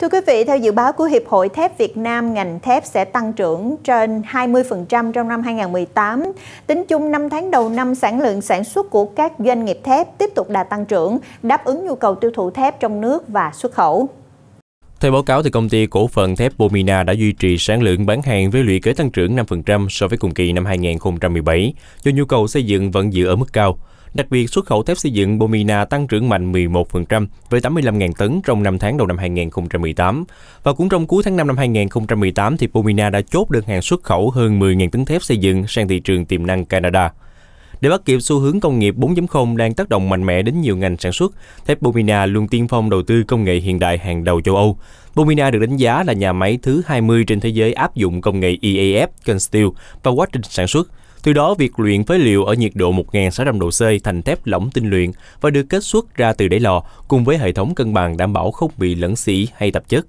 Thưa quý vị, theo dự báo của Hiệp hội Thép Việt Nam, ngành thép sẽ tăng trưởng trên 20% trong năm 2018. Tính chung 5 tháng đầu năm, sản lượng sản xuất của các doanh nghiệp thép tiếp tục đạt tăng trưởng, đáp ứng nhu cầu tiêu thụ thép trong nước và xuất khẩu. Theo báo cáo, thì công ty cổ phần thép Bomina đã duy trì sản lượng bán hàng với lũy kế tăng trưởng 5% so với cùng kỳ năm 2017, do nhu cầu xây dựng vẫn giữ ở mức cao. Đặc biệt, xuất khẩu thép xây dựng Bomina tăng trưởng mạnh 11% với 85.000 tấn trong 5 tháng đầu năm 2018. Và cũng trong cuối tháng 5 năm 2018 thì Bomina đã chốt đơn hàng xuất khẩu hơn 10.000 tấn thép xây dựng sang thị trường tiềm năng Canada. Để bắt kịp xu hướng công nghiệp 4.0 đang tác động mạnh mẽ đến nhiều ngành sản xuất, thép Bomina luôn tiên phong đầu tư công nghệ hiện đại hàng đầu châu Âu. Bomina được đánh giá là nhà máy thứ 20 trên thế giới áp dụng công nghệ EAF, Gun Steel và quá trình sản xuất. Từ đó, việc luyện phế liệu ở nhiệt độ 1.600 độ C thành thép lỏng tinh luyện và được kết xuất ra từ đáy lò cùng với hệ thống cân bằng đảm bảo không bị lẫn xỉ hay tạp chất.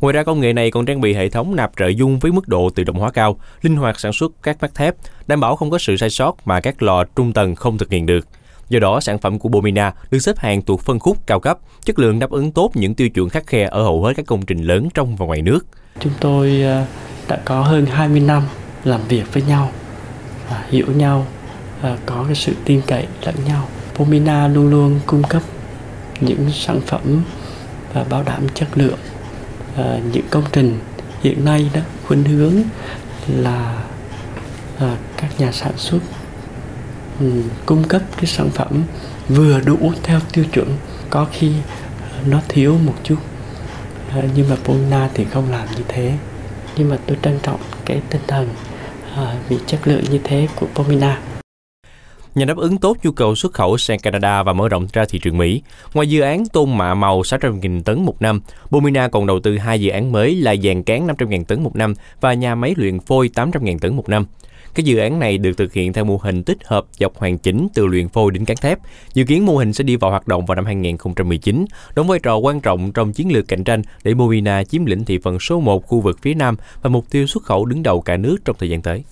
Ngoài ra công nghệ này còn trang bị hệ thống nạp trợ dung với mức độ tự động hóa cao, linh hoạt sản xuất các mắt thép, đảm bảo không có sự sai sót mà các lò trung tầng không thực hiện được. Do đó, sản phẩm của Bomina được xếp hàng thuộc phân khúc cao cấp, chất lượng đáp ứng tốt những tiêu chuẩn khắc khe ở hầu hết các công trình lớn trong và ngoài nước. Chúng tôi ờ, đã có hơn 20 năm làm việc với nhau, hiểu nhau, có cái sự tin cậy lẫn nhau. POMINA luôn luôn cung cấp những sản phẩm và bảo đảm chất lượng. À, những công trình hiện nay đó khuynh hướng là à, các nhà sản xuất um, cung cấp cái sản phẩm vừa đủ theo tiêu chuẩn có khi nó thiếu một chút. À, nhưng mà POMINA thì không làm như thế. Nhưng mà tôi trân trọng cái tinh thần À, vị vì chất lượng như thế của Pomina nhằm đáp ứng tốt nhu cầu xuất khẩu sang Canada và mở rộng ra thị trường Mỹ. Ngoài dự án tôn mạ màu 600.000 tấn một năm, Bomina còn đầu tư hai dự án mới là dàn cán 500.000 tấn một năm và nhà máy luyện phôi 800.000 tấn một năm. Các dự án này được thực hiện theo mô hình tích hợp dọc hoàn chỉnh từ luyện phôi đến cán thép. Dự kiến mô hình sẽ đi vào hoạt động vào năm 2019, đóng vai trò quan trọng trong chiến lược cạnh tranh để Bumina chiếm lĩnh thị phần số 1 khu vực phía Nam và mục tiêu xuất khẩu đứng đầu cả nước trong thời gian tới.